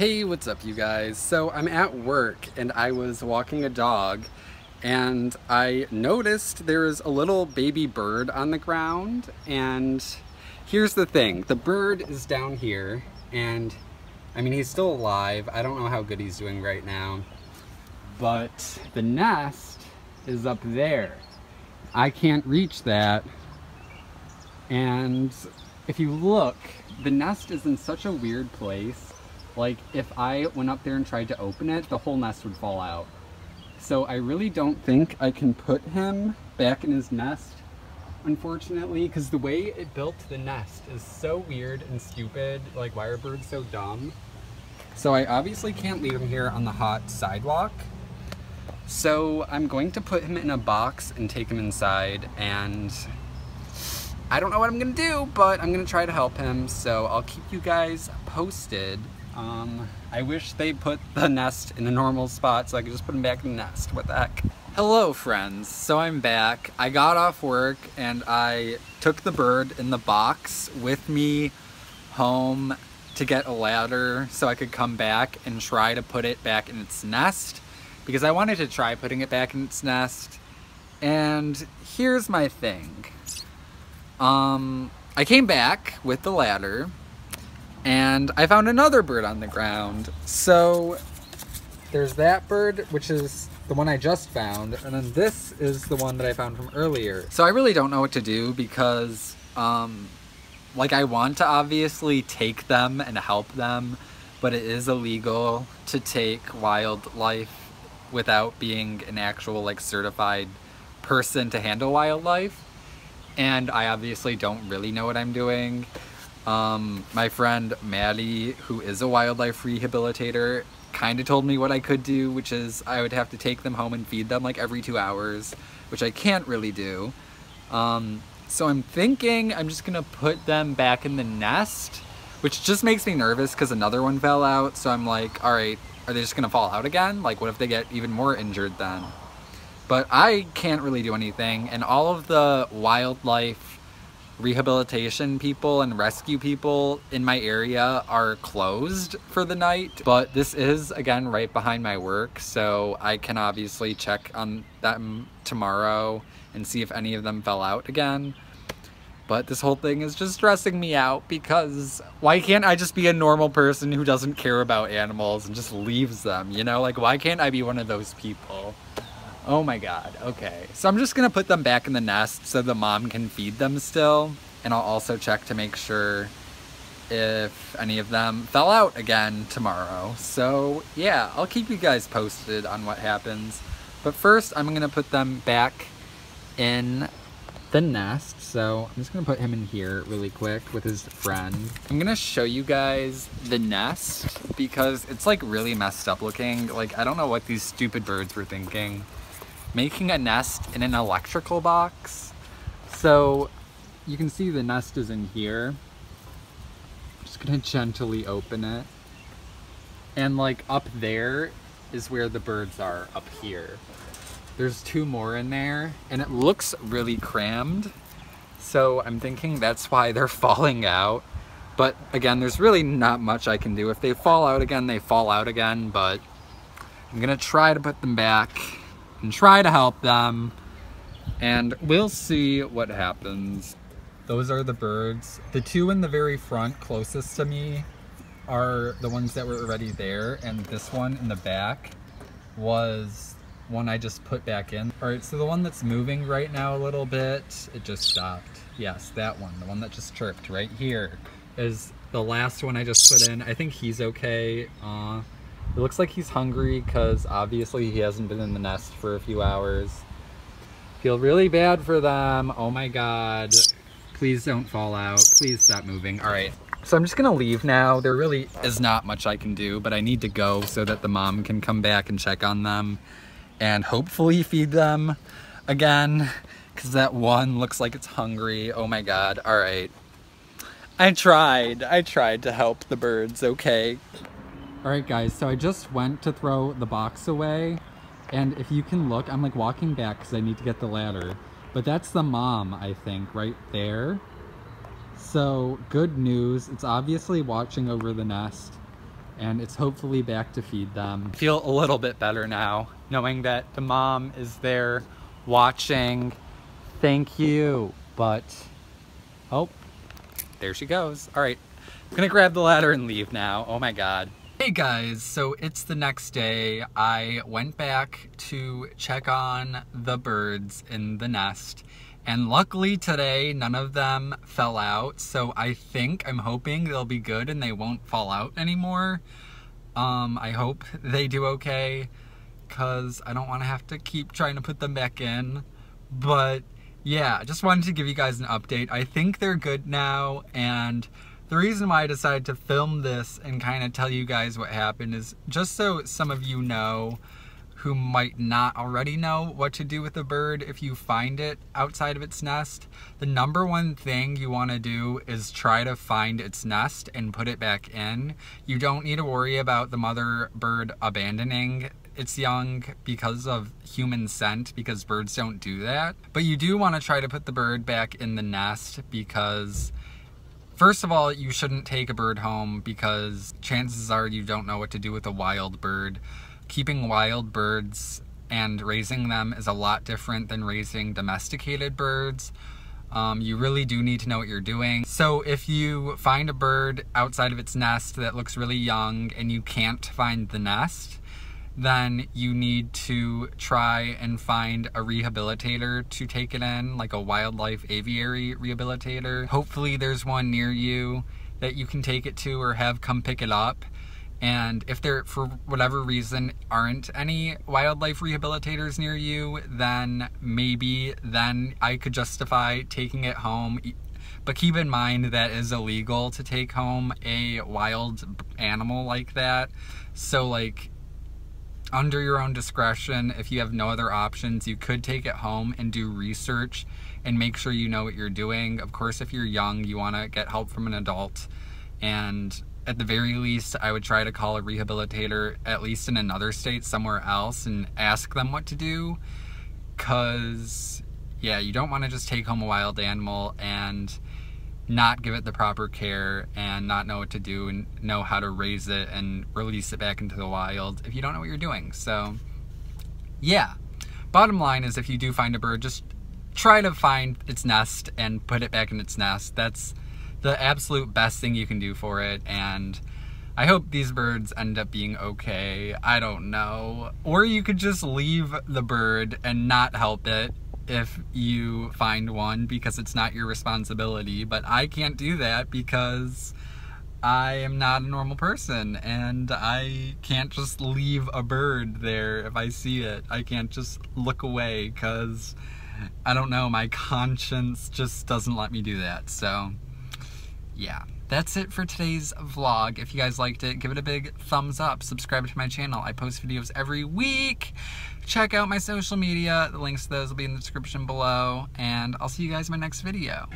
Hey, what's up you guys? So I'm at work and I was walking a dog and I noticed there is a little baby bird on the ground and here's the thing, the bird is down here and I mean he's still alive, I don't know how good he's doing right now, but the nest is up there. I can't reach that and if you look, the nest is in such a weird place like if I went up there and tried to open it, the whole nest would fall out. So I really don't think I can put him back in his nest, unfortunately, because the way it built the nest is so weird and stupid. Like why are birds so dumb? So I obviously can't leave him here on the hot sidewalk. So I'm going to put him in a box and take him inside and I don't know what I'm gonna do, but I'm gonna try to help him. So I'll keep you guys posted. Um, I wish they put the nest in a normal spot so I could just put him back in the nest. What the heck? Hello friends, so I'm back. I got off work and I took the bird in the box with me home to get a ladder so I could come back and try to put it back in its nest because I wanted to try putting it back in its nest. And here's my thing. Um, I came back with the ladder and I found another bird on the ground. So there's that bird, which is the one I just found, and then this is the one that I found from earlier. So I really don't know what to do because, um, like I want to obviously take them and help them, but it is illegal to take wildlife without being an actual like certified person to handle wildlife. And I obviously don't really know what I'm doing. Um, my friend Maddie, who is a wildlife rehabilitator, kind of told me what I could do, which is I would have to take them home and feed them like every two hours, which I can't really do. Um, so I'm thinking I'm just gonna put them back in the nest, which just makes me nervous because another one fell out. So I'm like, all right, are they just gonna fall out again? Like, what if they get even more injured then? But I can't really do anything, and all of the wildlife rehabilitation people and rescue people in my area are closed for the night but this is again right behind my work so I can obviously check on them tomorrow and see if any of them fell out again. But this whole thing is just stressing me out because why can't I just be a normal person who doesn't care about animals and just leaves them you know? Like why can't I be one of those people Oh my god, okay. So I'm just gonna put them back in the nest so the mom can feed them still. And I'll also check to make sure if any of them fell out again tomorrow. So yeah, I'll keep you guys posted on what happens. But first, I'm gonna put them back in the nest. So I'm just gonna put him in here really quick with his friend. I'm gonna show you guys the nest because it's like really messed up looking. Like, I don't know what these stupid birds were thinking making a nest in an electrical box. So you can see the nest is in here. I'm just gonna gently open it. And like up there is where the birds are up here. There's two more in there and it looks really crammed. So I'm thinking that's why they're falling out. But again, there's really not much I can do. If they fall out again, they fall out again, but I'm gonna try to put them back and try to help them. And we'll see what happens. Those are the birds. The two in the very front closest to me are the ones that were already there. And this one in the back was one I just put back in. All right, so the one that's moving right now a little bit, it just stopped. Yes, that one, the one that just chirped right here is the last one I just put in. I think he's okay. Uh, it looks like he's hungry because obviously he hasn't been in the nest for a few hours. Feel really bad for them. Oh my god. Please don't fall out. Please stop moving. All right. So I'm just gonna leave now. There really is not much I can do, but I need to go so that the mom can come back and check on them and hopefully feed them again because that one looks like it's hungry. Oh my god. All right. I tried. I tried to help the birds, okay? Alright guys, so I just went to throw the box away, and if you can look, I'm like walking back because I need to get the ladder, but that's the mom, I think, right there. So, good news, it's obviously watching over the nest, and it's hopefully back to feed them. I feel a little bit better now, knowing that the mom is there watching. Thank you. But, oh, there she goes. All right, I'm gonna grab the ladder and leave now. Oh my God. Hey guys, so it's the next day. I went back to check on the birds in the nest and luckily today none of them fell out so I think I'm hoping they'll be good and they won't fall out anymore. Um, I hope they do okay because I don't want to have to keep trying to put them back in but yeah, I just wanted to give you guys an update. I think they're good now and the reason why I decided to film this and kind of tell you guys what happened is just so some of you know who might not already know what to do with a bird if you find it outside of its nest. The number one thing you want to do is try to find its nest and put it back in. You don't need to worry about the mother bird abandoning its young because of human scent because birds don't do that. But you do want to try to put the bird back in the nest because First of all, you shouldn't take a bird home because chances are you don't know what to do with a wild bird. Keeping wild birds and raising them is a lot different than raising domesticated birds. Um, you really do need to know what you're doing. So if you find a bird outside of its nest that looks really young and you can't find the nest, then you need to try and find a rehabilitator to take it in, like a wildlife aviary rehabilitator. Hopefully there's one near you that you can take it to or have come pick it up. And if there, for whatever reason, aren't any wildlife rehabilitators near you, then maybe then I could justify taking it home. But keep in mind that is illegal to take home a wild animal like that. So like under your own discretion, if you have no other options, you could take it home and do research and make sure you know what you're doing. Of course, if you're young, you want to get help from an adult. And at the very least, I would try to call a rehabilitator, at least in another state, somewhere else, and ask them what to do. Because, yeah, you don't want to just take home a wild animal and not give it the proper care and not know what to do and know how to raise it and release it back into the wild if you don't know what you're doing. So, yeah. Bottom line is if you do find a bird, just try to find its nest and put it back in its nest. That's the absolute best thing you can do for it. And I hope these birds end up being okay. I don't know. Or you could just leave the bird and not help it if you find one because it's not your responsibility, but I can't do that because I am not a normal person and I can't just leave a bird there if I see it. I can't just look away because I don't know, my conscience just doesn't let me do that. So, yeah. That's it for today's vlog. If you guys liked it, give it a big thumbs up. Subscribe to my channel. I post videos every week. Check out my social media. The links to those will be in the description below. And I'll see you guys in my next video.